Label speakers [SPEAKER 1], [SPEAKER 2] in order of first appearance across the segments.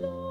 [SPEAKER 1] Lord.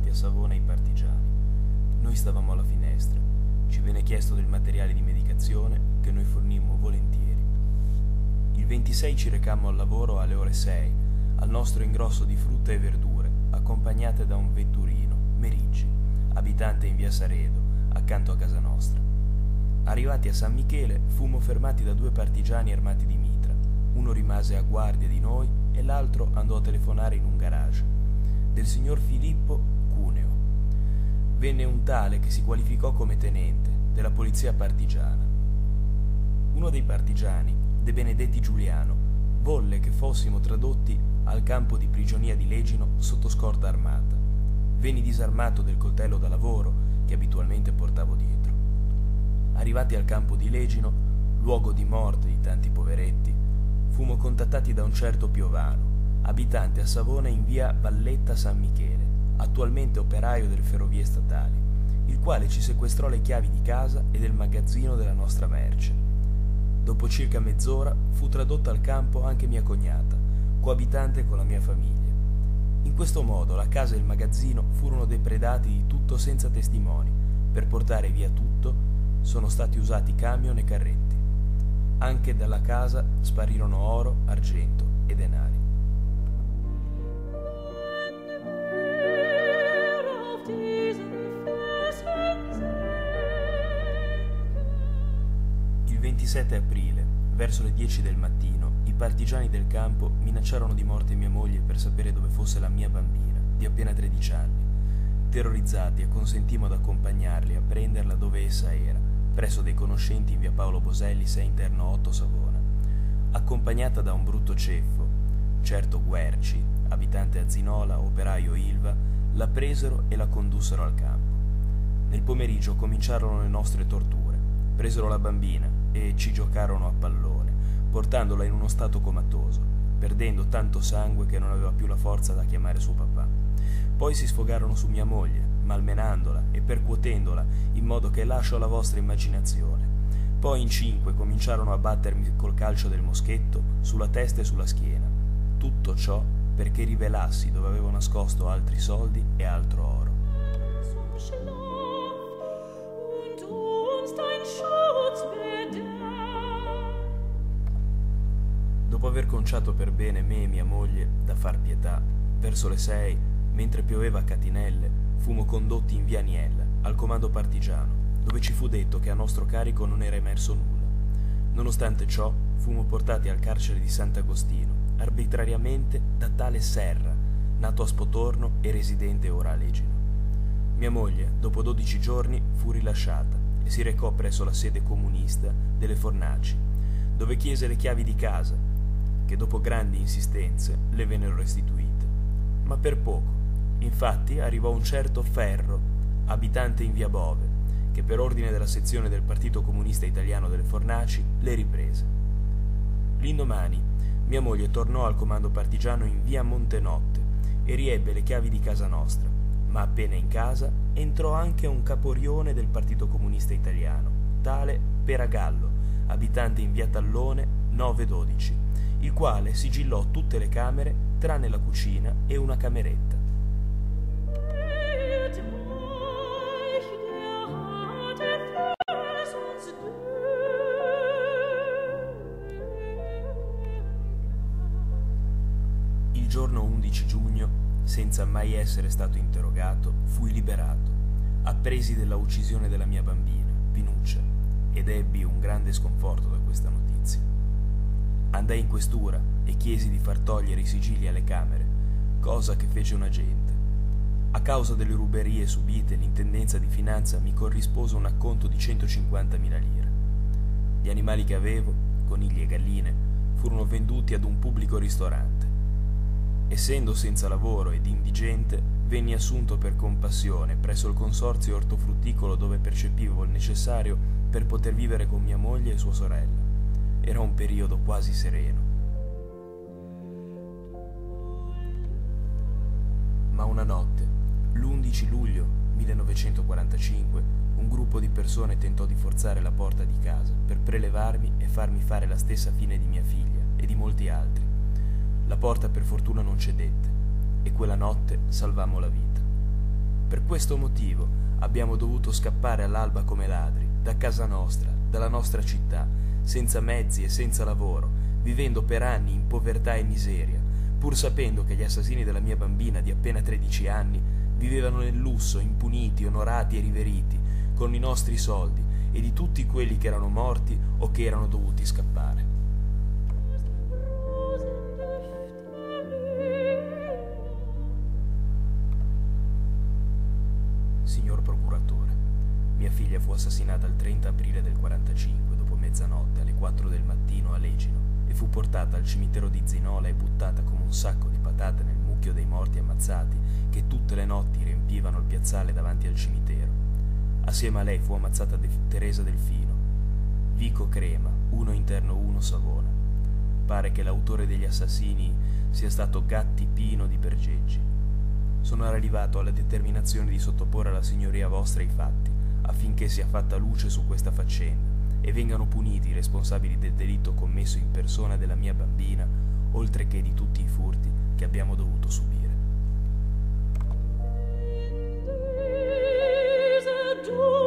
[SPEAKER 1] Arrivati a Savona i partigiani. Noi stavamo alla finestra. Ci venne chiesto del materiale di medicazione che noi fornimmo volentieri. Il 26 ci recammo al lavoro alle ore 6, al nostro ingrosso di frutta e verdure, accompagnate da un vetturino, Meriggi, abitante in via Saredo, accanto a casa nostra. Arrivati a San Michele, fummo fermati da due partigiani armati di mitra. Uno rimase a guardia di noi e l'altro andò a telefonare in un garage. Del signor Filippo Cuneo. Venne un tale che si qualificò come tenente della polizia partigiana. Uno dei partigiani, De Benedetti Giuliano, volle che fossimo tradotti al campo di prigionia di Legino sotto scorta armata. Venni disarmato del coltello da lavoro che abitualmente portavo dietro. Arrivati al campo di Legino, luogo di morte di tanti poveretti, fummo contattati da un certo Piovano, abitante a Savona in via Valletta San Michele, attualmente operaio delle ferrovie statali, il quale ci sequestrò le chiavi di casa e del magazzino della nostra merce. Dopo circa mezz'ora fu tradotta al campo anche mia cognata, coabitante con la mia famiglia. In questo modo la casa e il magazzino furono depredati di tutto senza testimoni, per portare via tutto sono stati usati camion e carretti. Anche dalla casa sparirono oro, argento e denari. 27 aprile, verso le 10 del mattino, i partigiani del campo minacciarono di morte mia moglie per sapere dove fosse la mia bambina, di appena 13 anni. Terrorizzati, acconsentimmo ad accompagnarli a prenderla dove essa era presso dei conoscenti in via Paolo Boselli 6 interno 8 Savona, accompagnata da un brutto ceffo, certo Guerci, abitante a Zinola, operaio Ilva, la presero e la condussero al campo. Nel pomeriggio cominciarono le nostre torture, presero la bambina e ci giocarono a pallone, portandola in uno stato comatoso, perdendo tanto sangue che non aveva più la forza da chiamare suo papà. Poi si sfogarono su mia moglie, malmenandola e percuotendola in modo che lascio alla vostra immaginazione. Poi in cinque cominciarono a battermi col calcio del moschetto sulla testa e sulla schiena. Tutto ciò perché rivelassi dove avevo nascosto altri soldi e altro oro. Dopo aver conciato per bene me e mia moglie da far pietà, verso le sei, mentre pioveva a catinelle, fummo condotti in via Niella, al comando partigiano, dove ci fu detto che a nostro carico non era emerso nulla. Nonostante ciò, fummo portati al carcere di Sant'Agostino, arbitrariamente da tale Serra, nato a Spotorno e residente ora a Legino. Mia moglie, dopo dodici giorni, fu rilasciata si recò presso la sede comunista delle Fornaci, dove chiese le chiavi di casa, che dopo grandi insistenze le vennero restituite. Ma per poco, Infatti arrivò un certo Ferro, abitante in via Bove, che per ordine della sezione del Partito Comunista Italiano delle Fornaci le riprese. L'indomani mia moglie tornò al comando partigiano in via Montenotte e riebbe le chiavi di casa nostra, ma appena in casa entrò anche un caporione del Partito Comunista Italiano, tale Peragallo, abitante in via Tallone 912, il quale sigillò tutte le camere tranne la cucina e una cameretta. giorno 11 giugno, senza mai essere stato interrogato, fui liberato, appresi della uccisione della mia bambina, Pinuccia, ed ebbi un grande sconforto da questa notizia. Andai in questura e chiesi di far togliere i sigilli alle camere, cosa che fece un agente. A causa delle ruberie subite, l'intendenza di finanza mi corrispose un acconto di 150.000 lire. Gli animali che avevo, conigli e galline, furono venduti ad un pubblico ristorante Essendo senza lavoro ed indigente, venni assunto per compassione presso il consorzio ortofrutticolo dove percepivo il necessario per poter vivere con mia moglie e sua sorella. Era un periodo quasi sereno. Ma una notte, l'11 luglio 1945, un gruppo di persone tentò di forzare la porta di casa per prelevarmi e farmi fare la stessa fine di mia figlia e di molti altri La porta per fortuna non cedette e quella notte salvammo la vita. Per questo motivo abbiamo dovuto scappare all'alba come ladri, da casa nostra, dalla nostra città, senza mezzi e senza lavoro, vivendo per anni in povertà e miseria, pur sapendo che gli assassini della mia bambina di appena 13 anni vivevano nel lusso, impuniti, onorati e riveriti, con i nostri soldi e di tutti quelli che erano morti o che erano dovuti scappare. Mia figlia fu assassinata il 30 aprile del 45 dopo mezzanotte alle 4 del mattino a Legino e fu portata al cimitero di Zinola e buttata come un sacco di patate nel mucchio dei morti ammazzati che tutte le notti riempivano il piazzale davanti al cimitero. Assieme a lei fu ammazzata De- Teresa Delfino, Vico Crema, uno interno uno Savona. Pare che l'autore degli assassini sia stato Gatti Pino di Pergeggi. Sono arrivato alla determinazione di sottoporre alla signoria vostra i fatti, affinché sia fatta luce su questa faccenda e vengano puniti i responsabili del delitto commesso in persona della mia bambina, oltre che di tutti i furti che abbiamo dovuto subire. There's